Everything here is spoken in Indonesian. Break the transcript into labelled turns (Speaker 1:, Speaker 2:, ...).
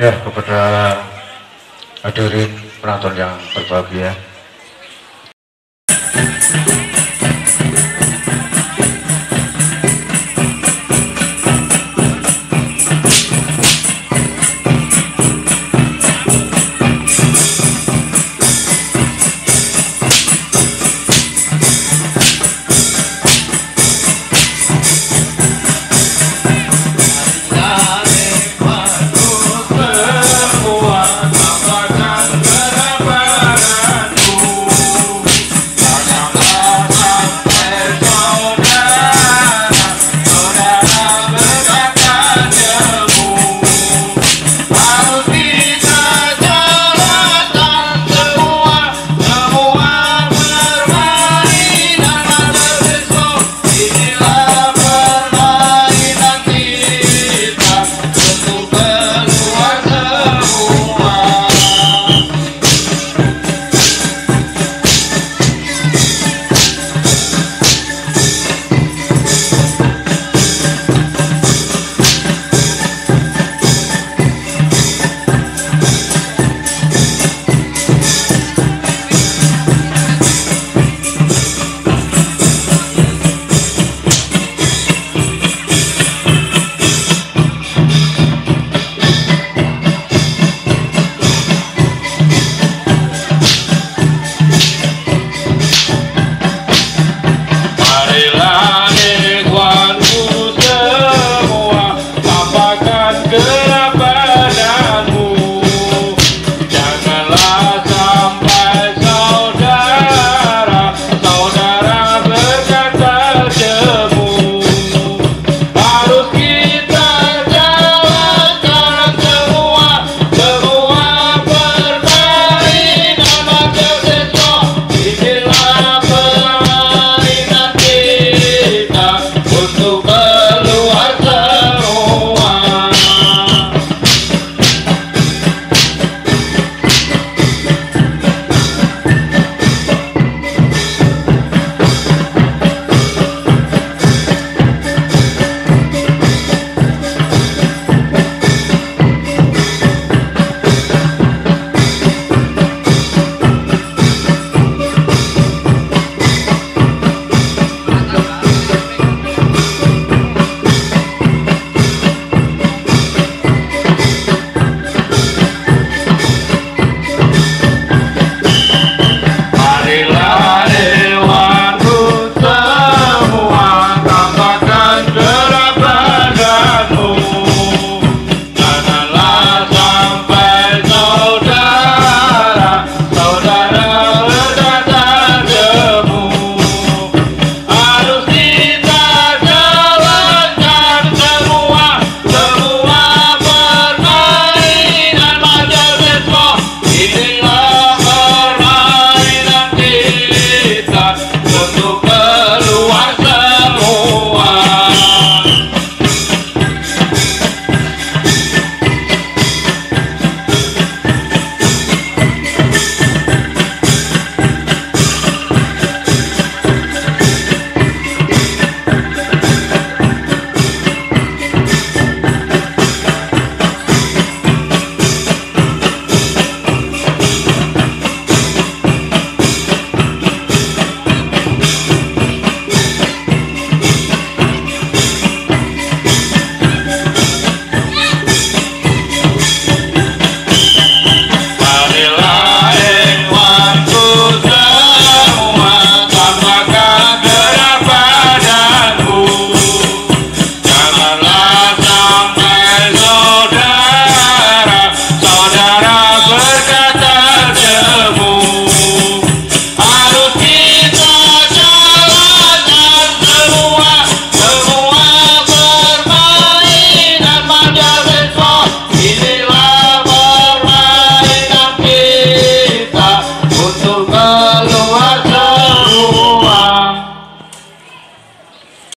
Speaker 1: Ya, kepada hadirin penonton yang berbahagia.